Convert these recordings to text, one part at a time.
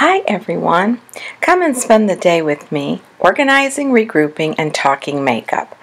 Hi everyone. Come and spend the day with me organizing, regrouping, and talking makeup.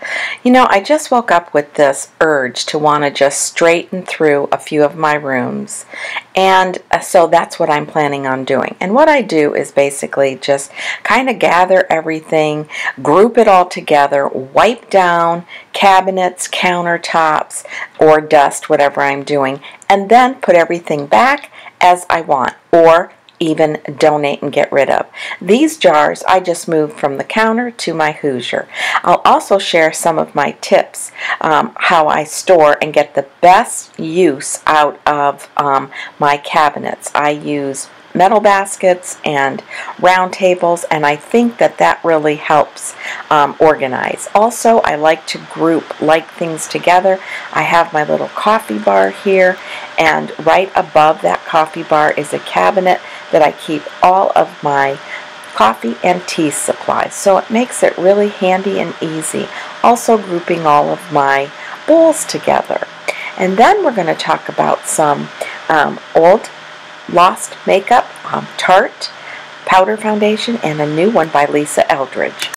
You know, I just woke up with this urge to want to just straighten through a few of my rooms. And uh, so that's what I'm planning on doing. And what I do is basically just kind of gather everything, group it all together, wipe down cabinets, countertops, or dust, whatever I'm doing, and then put everything back as I want or even donate and get rid of. These jars I just moved from the counter to my Hoosier. I'll also share some of my tips um, how I store and get the best use out of um, my cabinets. I use metal baskets and round tables and I think that that really helps um, organize. Also I like to group like things together. I have my little coffee bar here and right above that coffee bar is a cabinet that I keep all of my coffee and tea supplies. So it makes it really handy and easy. Also grouping all of my bowls together. And then we're going to talk about some um, old lost makeup, um, Tarte powder foundation, and a new one by Lisa Eldridge.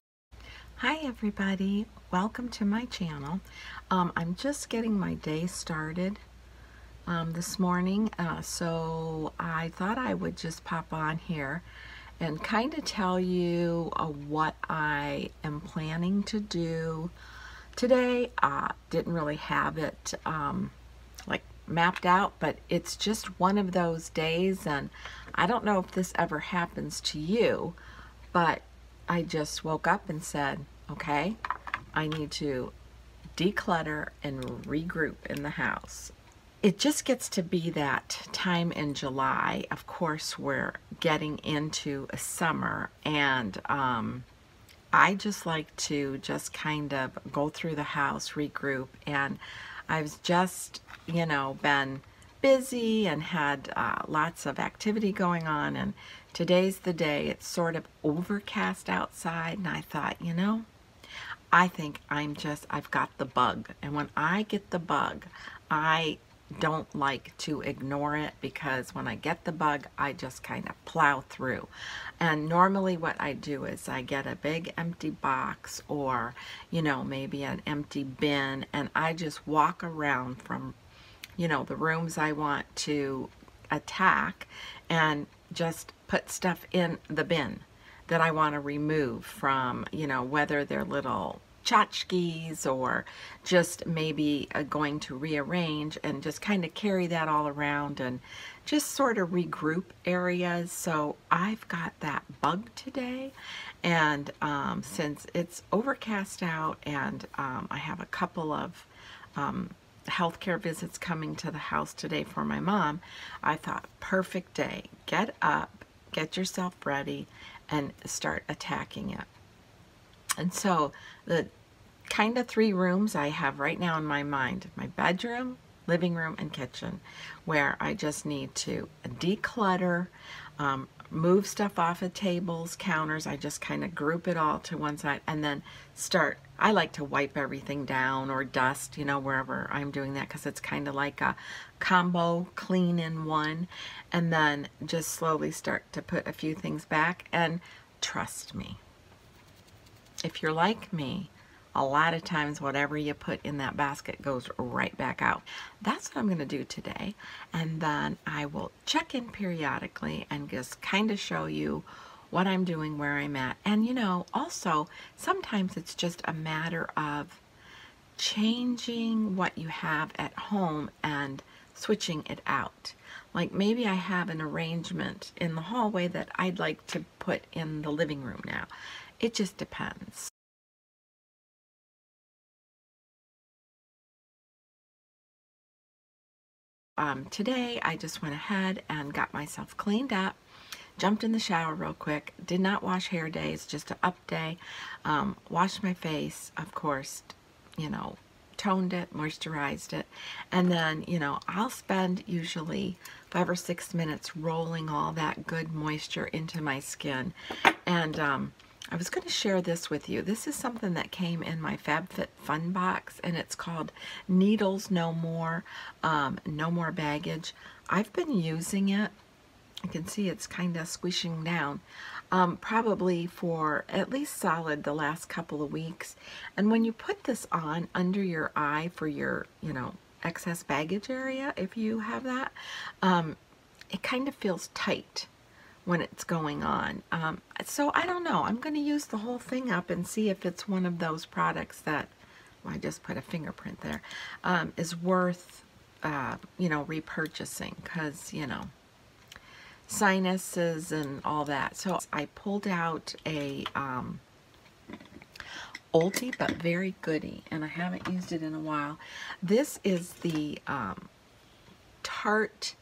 Hi everybody, welcome to my channel. Um, I'm just getting my day started um, this morning, uh, so I thought I would just pop on here and kind of tell you uh, what I am planning to do today. Uh, didn't really have it um, like mapped out, but it's just one of those days, and I don't know if this ever happens to you, but I just woke up and said, okay, I need to declutter and regroup in the house it just gets to be that time in July. Of course, we're getting into a summer, and um, I just like to just kind of go through the house, regroup, and I've just, you know, been busy and had uh, lots of activity going on, and today's the day. It's sort of overcast outside, and I thought, you know, I think I'm just, I've got the bug. And when I get the bug, I don't like to ignore it because when I get the bug, I just kind of plow through. And normally what I do is I get a big empty box or, you know, maybe an empty bin and I just walk around from, you know, the rooms I want to attack and just put stuff in the bin that I want to remove from, you know, whether they're little tchotchkes or just maybe uh, going to rearrange and just kind of carry that all around and just sort of regroup areas. So I've got that bug today and um, since it's overcast out and um, I have a couple of um, healthcare visits coming to the house today for my mom, I thought perfect day. Get up, get yourself ready, and start attacking it. And so the kind of three rooms I have right now in my mind. My bedroom, living room, and kitchen, where I just need to declutter, um, move stuff off of tables, counters. I just kind of group it all to one side and then start. I like to wipe everything down or dust, you know, wherever I'm doing that because it's kind of like a combo clean in one. And then just slowly start to put a few things back. And trust me, if you're like me, a lot of times whatever you put in that basket goes right back out. That's what I'm going to do today. And then I will check in periodically and just kind of show you what I'm doing, where I'm at. And you know, also, sometimes it's just a matter of changing what you have at home and switching it out. Like maybe I have an arrangement in the hallway that I'd like to put in the living room now. It just depends. Um, today I just went ahead and got myself cleaned up jumped in the shower real quick did not wash hair days just an up day. Um, washed my face of course you know toned it moisturized it and then you know I'll spend usually five or six minutes rolling all that good moisture into my skin. And um, I was going to share this with you. This is something that came in my FabFitFun box, and it's called Needles No More, um, No More Baggage. I've been using it, you can see it's kind of squishing down um, probably for at least solid the last couple of weeks and when you put this on under your eye for your you know excess baggage area if you have that um, it kind of feels tight when it's going on um, so I don't know I'm going to use the whole thing up and see if it's one of those products that well, I just put a fingerprint there um, is worth uh, you know repurchasing because you know sinuses and all that. So I pulled out a um, oldie but very goody, and I haven't used it in a while. This is the um, Tarte.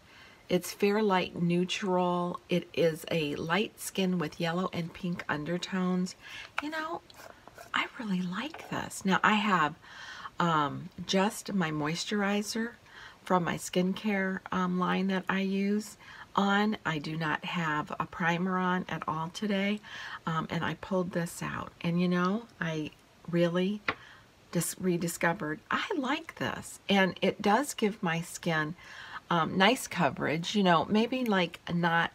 It's Fair Light Neutral. It is a light skin with yellow and pink undertones. You know, I really like this. Now, I have um, just my moisturizer from my skincare um, line that I use on. I do not have a primer on at all today. Um, and I pulled this out. And you know, I really just rediscovered I like this. And it does give my skin um, nice coverage. You know, maybe like not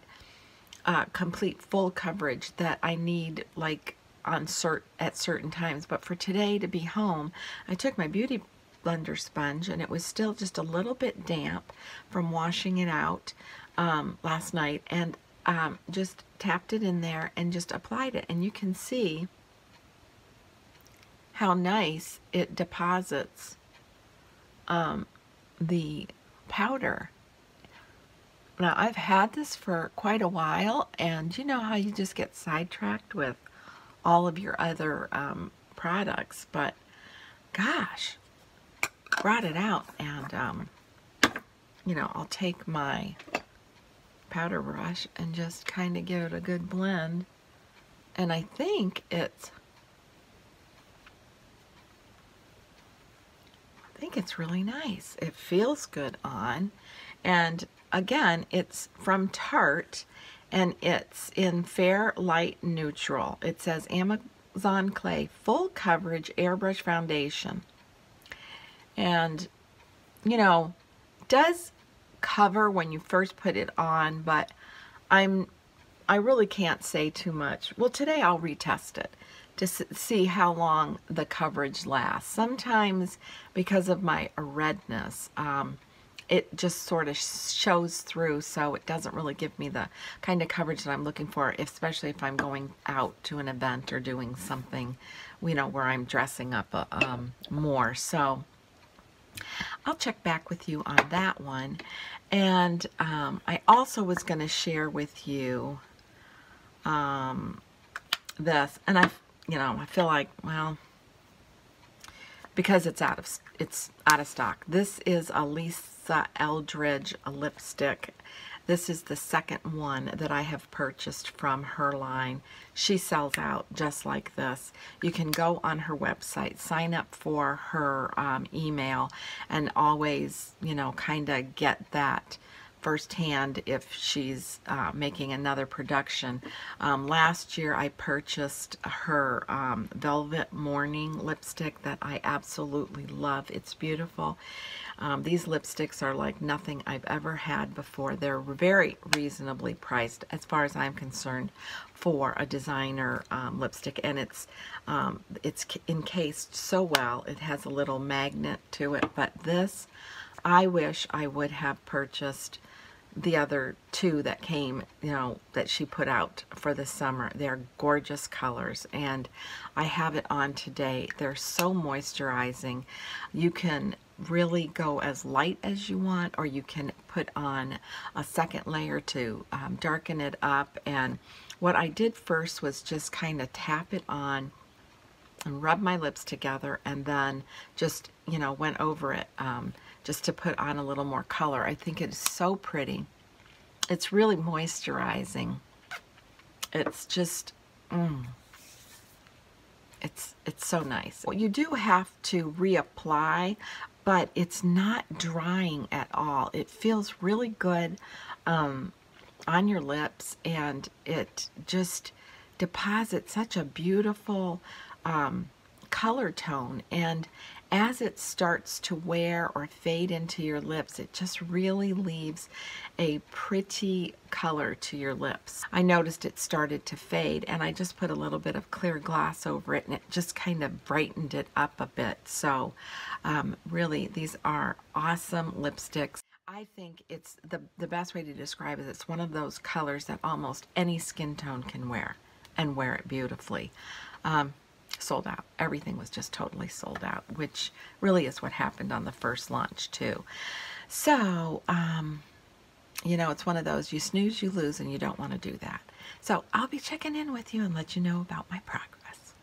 uh, complete full coverage that I need like on cert at certain times. But for today to be home, I took my beauty blender sponge and it was still just a little bit damp from washing it out um, last night and um, just tapped it in there and just applied it. And you can see how nice it deposits um, the powder. Now, I've had this for quite a while, and you know how you just get sidetracked with all of your other um, products, but gosh, brought it out, and, um, you know, I'll take my powder brush and just kind of give it a good blend. And I think it's, I think it's really nice. It feels good on. And again, it's from Tarte and it's in Fair Light Neutral. It says Amazon Clay Full Coverage Airbrush Foundation. And, you know, does cover when you first put it on, but I'm I really can't say too much. Well, today I'll retest it to see how long the coverage lasts. Sometimes because of my redness, um, it just sort of shows through, so it doesn't really give me the kind of coverage that I'm looking for, especially if I'm going out to an event or doing something, you know, where I'm dressing up uh, um, more. So I'll check back with you on that one. And um, I also was going to share with you um, this, and I, you know, I feel like, well, because it's out of it's out of stock. This is a Lisa Eldridge lipstick, this is the second one that I have purchased from her line. She sells out just like this. You can go on her website, sign up for her um, email, and always, you know, kind of get that firsthand if she's uh, making another production. Um, last year I purchased her um, Velvet Morning lipstick that I absolutely love. It's beautiful. Um, these lipsticks are like nothing I've ever had before. They're very reasonably priced as far as I'm concerned for a designer um, lipstick and it's um, it's encased so well. It has a little magnet to it but this I wish I would have purchased the other two that came, you know, that she put out for the summer. They're gorgeous colors and I have it on today. They're so moisturizing. You can really go as light as you want or you can put on a second layer to um, darken it up and what I did first was just kind of tap it on and rub my lips together and then just you know went over it um, just to put on a little more color. I think it's so pretty. It's really moisturizing. It's just, mm, it's, it's so nice. Well, you do have to reapply, but it's not drying at all. It feels really good um, on your lips and it just deposits such a beautiful um, color tone and as it starts to wear or fade into your lips, it just really leaves a pretty color to your lips. I noticed it started to fade and I just put a little bit of clear glass over it and it just kind of brightened it up a bit. So um, really, these are awesome lipsticks. I think it's the, the best way to describe it. It's one of those colors that almost any skin tone can wear and wear it beautifully. Um, sold out. Everything was just totally sold out, which really is what happened on the first launch too. So, um, you know, it's one of those you snooze, you lose, and you don't want to do that. So I'll be checking in with you and let you know about my progress.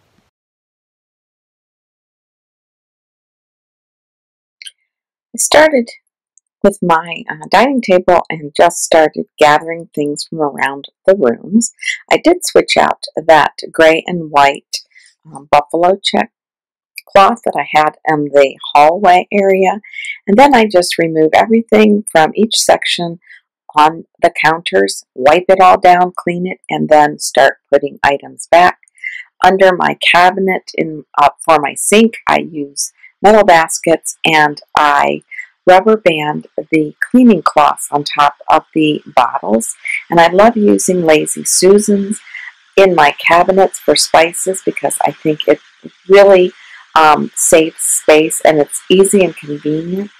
I started with my uh, dining table and just started gathering things from around the rooms. I did switch out that gray and white um, buffalo check cloth that I had in the hallway area. And then I just remove everything from each section on the counters, wipe it all down, clean it, and then start putting items back. Under my cabinet in uh, for my sink, I use metal baskets and I rubber band the cleaning cloths on top of the bottles. And I love using Lazy Susans in my cabinets for spices because I think it really um, saves space and it's easy and convenient.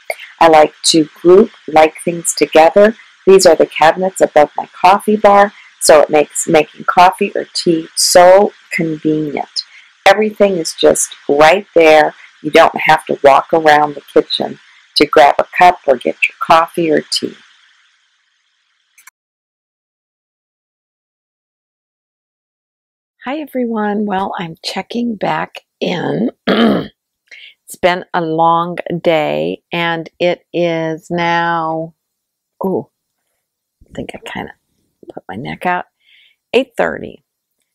I like to group like things together. These are the cabinets above my coffee bar, so it makes making coffee or tea so convenient. Everything is just right there. You don't have to walk around the kitchen to grab a cup or get your coffee or tea. Hi everyone. Well, I'm checking back in. it's been a long day and it is now oh, I think I kind of put my neck out. 8:30.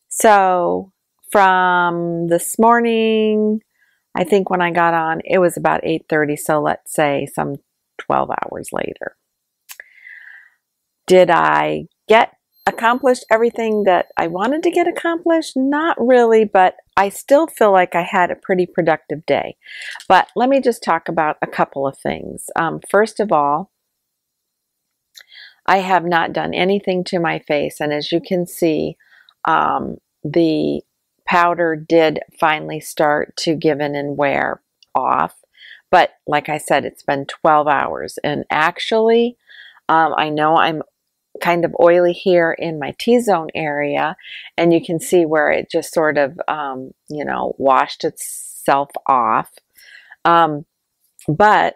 So, from this morning, I think when I got on, it was about 8:30, so let's say some 12 hours later. Did I get accomplished everything that I wanted to get accomplished? Not really, but I still feel like I had a pretty productive day. But let me just talk about a couple of things. Um, first of all, I have not done anything to my face, and as you can see, um, the powder did finally start to give in and wear off. But like I said, it's been 12 hours, and actually, um, I know I'm kind of oily here in my T-zone area and you can see where it just sort of, um, you know, washed itself off. Um, but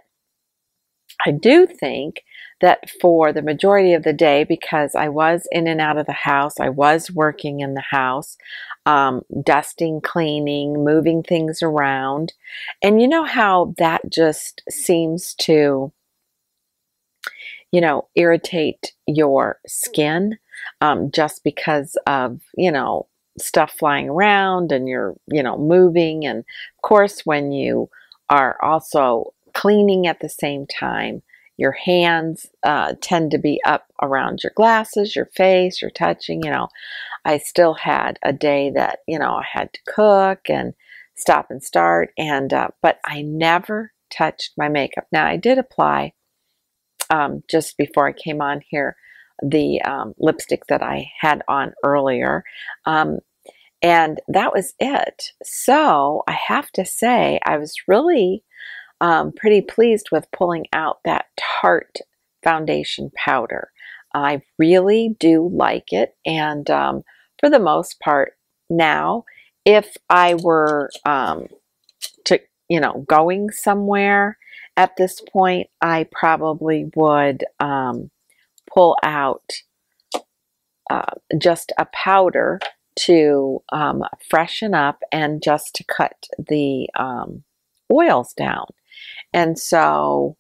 I do think that for the majority of the day, because I was in and out of the house, I was working in the house, um, dusting, cleaning, moving things around. And you know how that just seems to you know, irritate your skin um, just because of, you know, stuff flying around and you're, you know, moving. And of course, when you are also cleaning at the same time, your hands uh, tend to be up around your glasses, your face, you're touching, you know. I still had a day that, you know, I had to cook and stop and start, and, uh, but I never touched my makeup. Now, I did apply um, just before I came on here the um, lipstick that I had on earlier. Um, and that was it. So I have to say, I was really um, pretty pleased with pulling out that Tarte foundation powder. I really do like it. And um, for the most part, now, if I were um, to, you know, going somewhere at this point, I probably would um, pull out uh, just a powder to um, freshen up and just to cut the um, oils down. And so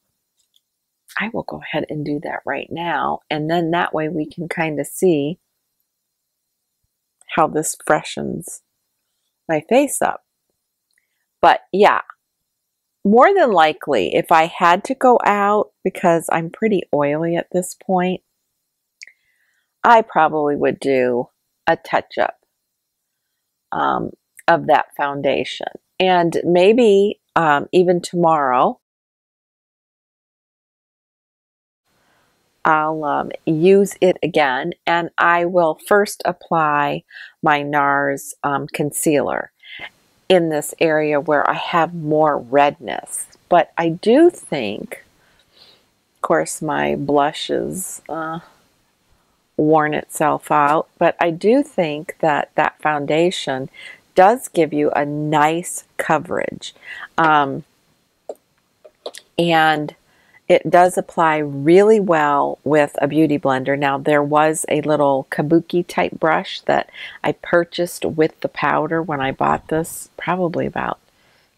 I will go ahead and do that right now. And then that way we can kind of see how this freshens my face up. But yeah, more than likely, if I had to go out, because I'm pretty oily at this point, I probably would do a touch up um, of that foundation. And maybe um, even tomorrow, I'll um, use it again and I will first apply my NARS um, concealer in this area where I have more redness. But I do think, of course, my blush is uh, worn itself out, but I do think that that foundation does give you a nice coverage. Um, and it does apply really well with a beauty blender. Now there was a little kabuki type brush that I purchased with the powder when I bought this probably about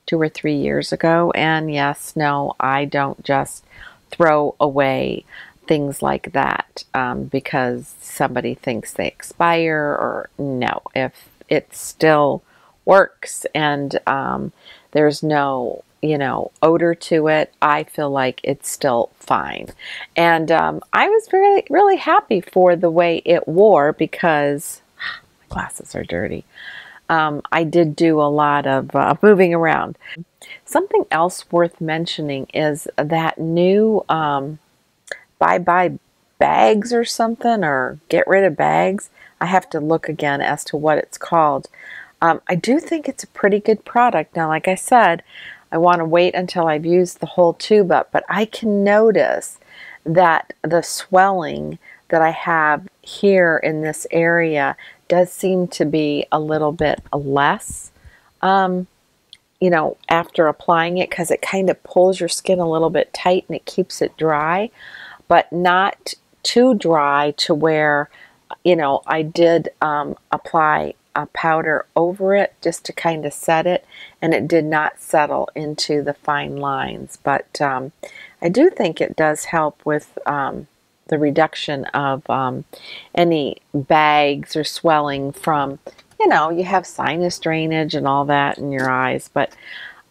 two or three years ago. And yes, no, I don't just throw away things like that um, because somebody thinks they expire or no, if it still works and um, there's no you know, odor to it, I feel like it's still fine. And um, I was really, really happy for the way it wore because my glasses are dirty. Um, I did do a lot of uh, moving around. Something else worth mentioning is that new um, bye bye bags or something, or get rid of bags. I have to look again as to what it's called. Um, I do think it's a pretty good product. Now, like I said, I want to wait until I've used the whole tube up, but I can notice that the swelling that I have here in this area does seem to be a little bit less, um, you know, after applying it because it kind of pulls your skin a little bit tight and it keeps it dry, but not too dry to where, you know, I did um, apply a powder over it just to kind of set it and it did not settle into the fine lines but um, I do think it does help with um, the reduction of um, any bags or swelling from you know you have sinus drainage and all that in your eyes but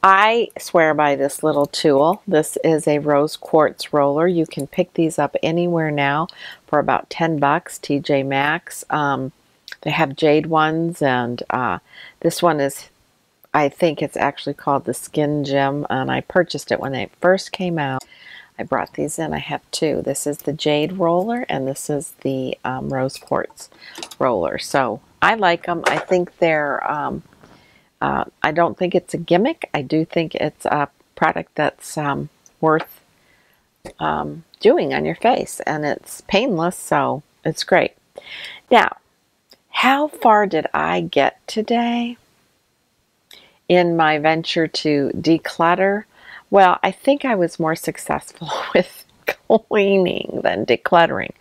I swear by this little tool. This is a rose quartz roller. You can pick these up anywhere now for about 10 bucks, TJ Maxx. Um, they have jade ones, and uh, this one is, I think it's actually called the Skin Gem, and I purchased it when they first came out. I brought these in. I have two. This is the jade roller, and this is the um, rose quartz roller. So I like them. I think they're, um, uh, I don't think it's a gimmick. I do think it's a product that's um, worth um, doing on your face, and it's painless, so it's great. Now, how far did I get today in my venture to declutter? Well, I think I was more successful with cleaning than decluttering.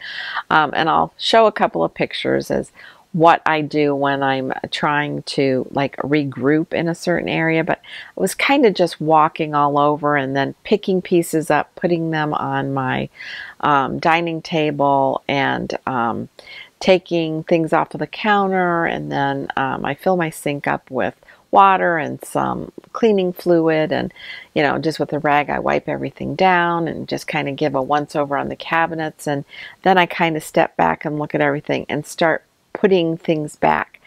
Um, and I'll show a couple of pictures as what I do when I'm trying to like regroup in a certain area, but I was kind of just walking all over and then picking pieces up, putting them on my um, dining table and um, taking things off of the counter and then um, I fill my sink up with water and some cleaning fluid and you know just with a rag I wipe everything down and just kind of give a once over on the cabinets and then I kind of step back and look at everything and start putting things back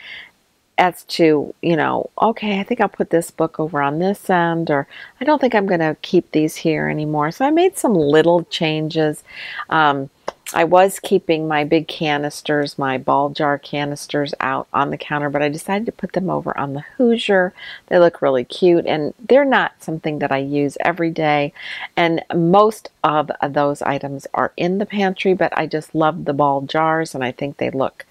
as to, you know, okay, I think I'll put this book over on this end, or I don't think I'm going to keep these here anymore. So I made some little changes. Um, I was keeping my big canisters, my ball jar canisters out on the counter, but I decided to put them over on the Hoosier. They look really cute and they're not something that I use every day. And most of those items are in the pantry, but I just love the ball jars and I think they look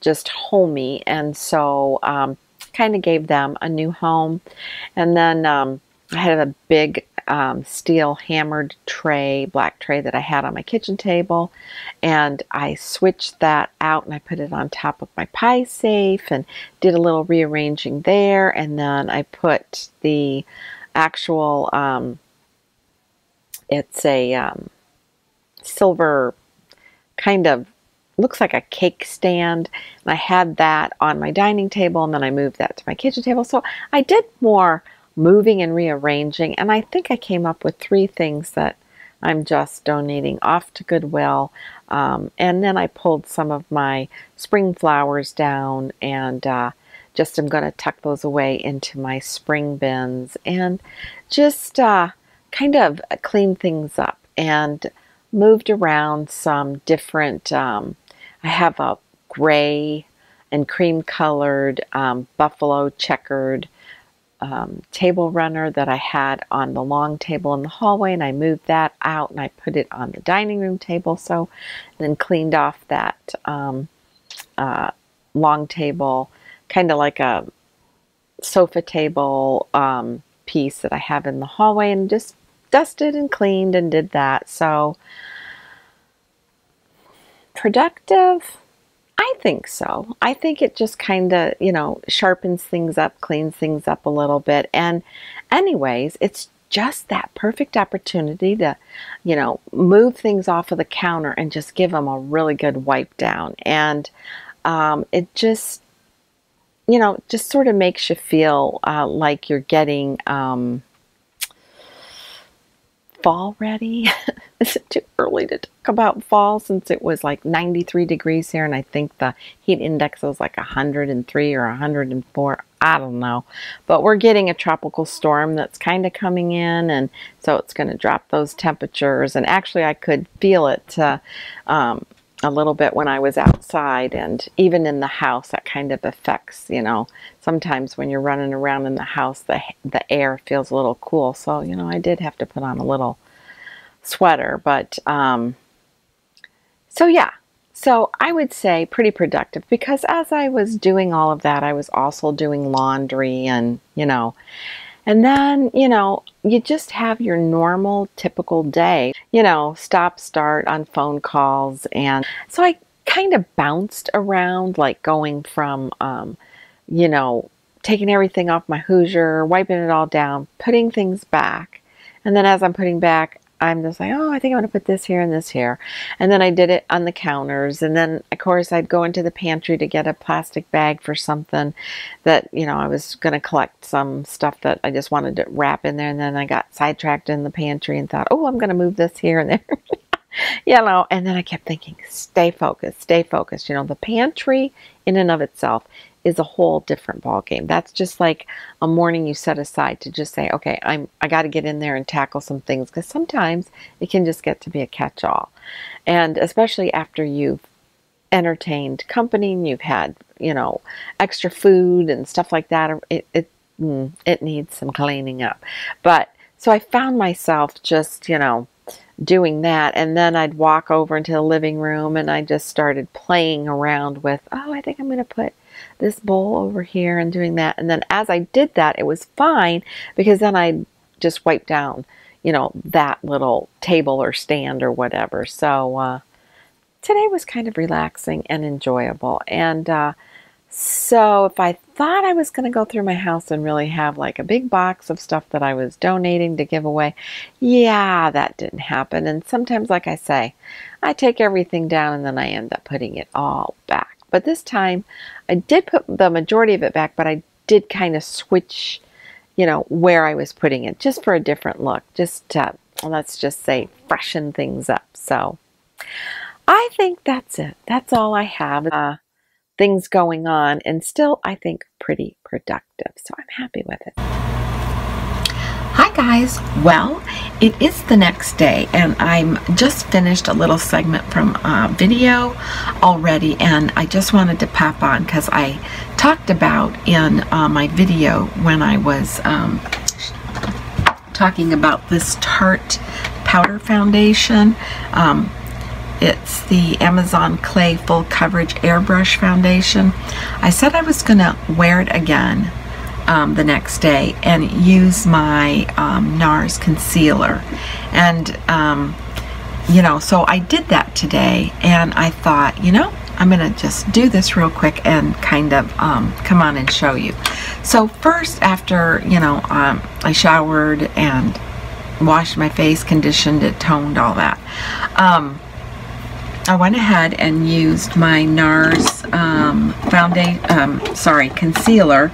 just homey. And so um, kind of gave them a new home. And then um, I had a big um, steel hammered tray, black tray that I had on my kitchen table. And I switched that out and I put it on top of my pie safe and did a little rearranging there. And then I put the actual, um, it's a um, silver kind of looks like a cake stand and I had that on my dining table and then I moved that to my kitchen table so I did more moving and rearranging. And I think I came up with three things that I'm just donating off to Goodwill. Um, and then I pulled some of my spring flowers down and uh, just am going to tuck those away into my spring bins and just uh, kind of clean things up and moved around some different. Um, I have a gray and cream colored um, buffalo checkered um, table runner that I had on the long table in the hallway, and I moved that out and I put it on the dining room table. So then cleaned off that um, uh, long table, kind of like a sofa table um, piece that I have in the hallway, and just dusted and cleaned and did that. So productive I think so. I think it just kind of, you know, sharpens things up, cleans things up a little bit. And, anyways, it's just that perfect opportunity to, you know, move things off of the counter and just give them a really good wipe down. And um, it just, you know, just sort of makes you feel uh, like you're getting. Um, fall ready. Is it too early to talk about fall since it was like 93 degrees here and I think the heat index was like 103 or 104. I don't know. But we're getting a tropical storm that's kind of coming in and so it's going to drop those temperatures. And actually I could feel it uh, um, a little bit when I was outside and even in the house that kind of affects, you know, sometimes when you're running around in the house the the air feels a little cool. So, you know, I did have to put on a little sweater, but um so yeah. So, I would say pretty productive because as I was doing all of that, I was also doing laundry and, you know, and then, you know, you just have your normal, typical day, you know, stop, start on phone calls. And so I kind of bounced around, like going from, um, you know, taking everything off my Hoosier, wiping it all down, putting things back. And then as I'm putting back, I'm just like, oh, I think I'm going to put this here and this here. And then I did it on the counters. And then, of course, I'd go into the pantry to get a plastic bag for something that, you know, I was going to collect some stuff that I just wanted to wrap in there. And then I got sidetracked in the pantry and thought, oh, I'm going to move this here and there. you know, and then I kept thinking, stay focused, stay focused. You know, the pantry in and of itself is a whole different ball game. That's just like a morning you set aside to just say, okay, I'm I got to get in there and tackle some things because sometimes it can just get to be a catch-all, and especially after you've entertained company and you've had you know extra food and stuff like that. It it mm, it needs some cleaning up, but so I found myself just you know doing that and then I'd walk over into the living room and I just started playing around with oh I think I'm going to put this bowl over here and doing that. And then as I did that, it was fine because then I just wiped down, you know, that little table or stand or whatever. So uh, today was kind of relaxing and enjoyable. And uh, so if I thought I was going to go through my house and really have like a big box of stuff that I was donating to give away, yeah, that didn't happen. And sometimes, like I say, I take everything down and then I end up putting it all back. But this time I did put the majority of it back, but I did kind of switch, you know, where I was putting it just for a different look, just to, let's just say, freshen things up. So I think that's it. That's all I have. Uh, things going on and still, I think, pretty productive. So I'm happy with it. Guys, well it is the next day and I'm just finished a little segment from a video already and I just wanted to pop on because I talked about in uh, my video when I was um, talking about this Tarte powder foundation. Um, it's the Amazon Clay Full Coverage Airbrush Foundation. I said I was gonna wear it again um, the next day and use my um, NARS concealer. And, um, you know, so I did that today and I thought, you know, I'm going to just do this real quick and kind of um, come on and show you. So first, after, you know, um, I showered and washed my face, conditioned it, toned, all that. Um, I went ahead and used my NARS foundation, sorry, concealer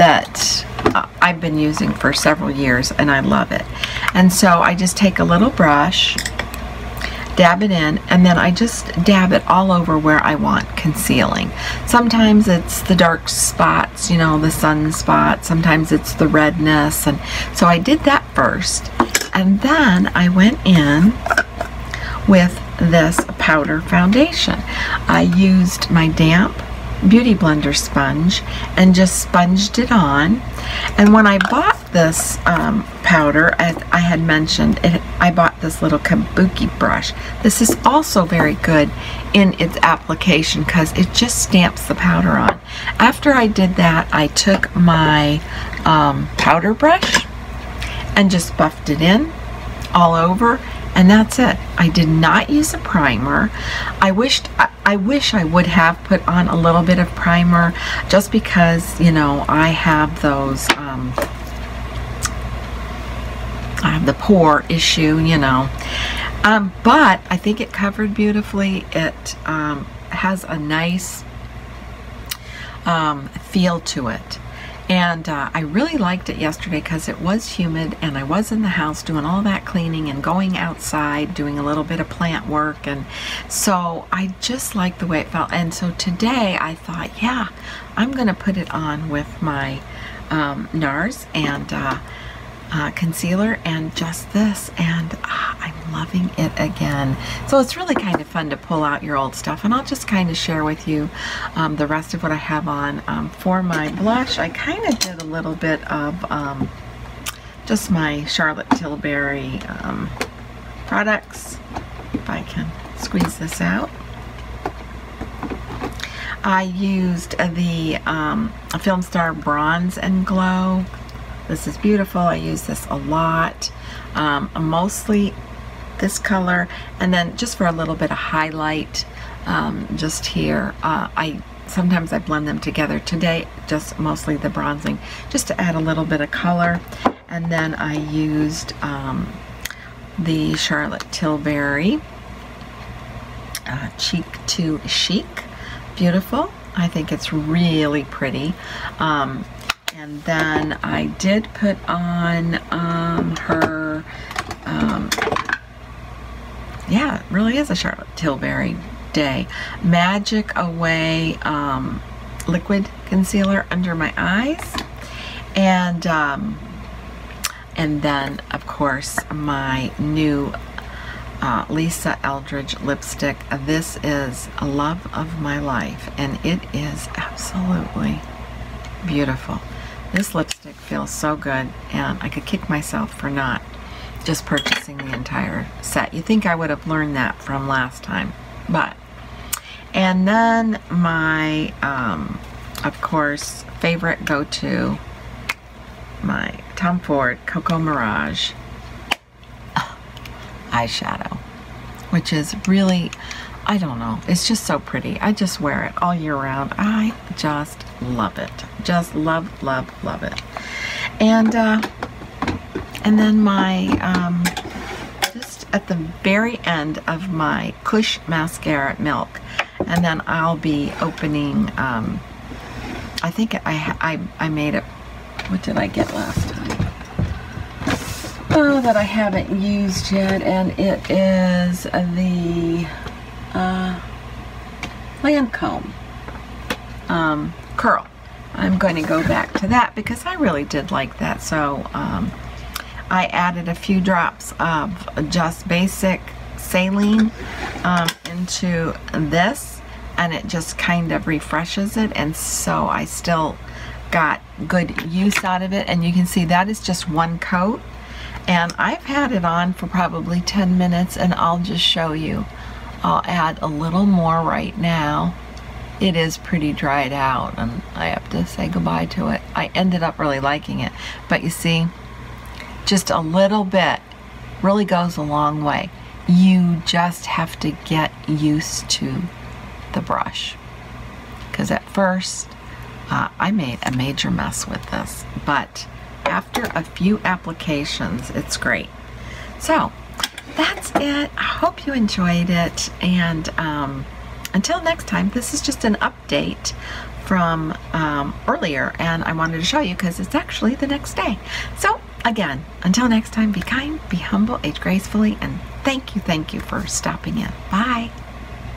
that uh, I've been using for several years and I love it. And so I just take a little brush dab it in, and then I just dab it all over where I want concealing. Sometimes it's the dark spots, you know, the sun spots. Sometimes it's the redness. And so I did that first. And then I went in with this powder foundation. I used my damp Beauty Blender sponge and just sponged it on. And when I bought this um, powder, as I had mentioned, it, I bought this little kabuki brush. This is also very good in its application because it just stamps the powder on. After I did that, I took my um, powder brush and just buffed it in all over and that's it. I did not use a primer. I wished I, I wish I would have put on a little bit of primer just because, you know, I have those um, I have the pore issue, you know. Um, but I think it covered beautifully. It um, has a nice um, feel to it. And uh, I really liked it yesterday because it was humid and I was in the house doing all that cleaning and going outside doing a little bit of plant work. And so I just liked the way it felt. And so today I thought, yeah, I'm going to put it on with my um, NARS and uh, uh, concealer and just this and uh, I'm loving it again. So it's really kind of fun to pull out your old stuff and I'll just kind of share with you um, the rest of what I have on. Um, for my blush I kind of did a little bit of um, just my Charlotte Tilbury um, products if I can squeeze this out. I used the um, Film Star Bronze and Glow this is beautiful. I use this a lot. Um, mostly this color and then just for a little bit of highlight um, just here. Uh, I Sometimes I blend them together. Today just mostly the bronzing just to add a little bit of color. And then I used um, the Charlotte Tilbury uh, Cheek to Chic. Beautiful. I think it's really pretty. Um, and then I did put on um, her, um, yeah, it really is a Charlotte Tilbury day. Magic Away um, liquid concealer under my eyes. And, um, and then, of course, my new uh, Lisa Eldridge lipstick. This is a love of my life, and it is absolutely beautiful. This lipstick feels so good and I could kick myself for not just purchasing the entire set. You think I would have learned that from last time, but. And then my, um, of course, favorite go-to, my Tom Ford Cocoa Mirage eyeshadow, which is really, I don't know, it's just so pretty. I just wear it all year round. I just love it. Just love, love, love it. And, uh, and then my, um, just at the very end of my Kush Mascara Milk. And then I'll be opening, um, I think I, I, I made it, what did I get last time? Oh, that I haven't used yet, and it is the uh, Lancome um, curl. I'm going to go back to that because I really did like that. So um, I added a few drops of just basic saline um, into this and it just kind of refreshes it and so I still got good use out of it and you can see that is just one coat and I've had it on for probably 10 minutes and I'll just show you. I'll add a little more right now it is pretty dried out and I have to say goodbye to it. I ended up really liking it. But you see, just a little bit really goes a long way. You just have to get used to the brush. Because at first, uh, I made a major mess with this. But after a few applications, it's great. So, that's it. I hope you enjoyed it. And, um, until next time, this is just an update from um, earlier and I wanted to show you because it's actually the next day. So again, until next time, be kind, be humble, age gracefully, and thank you, thank you for stopping in. Bye.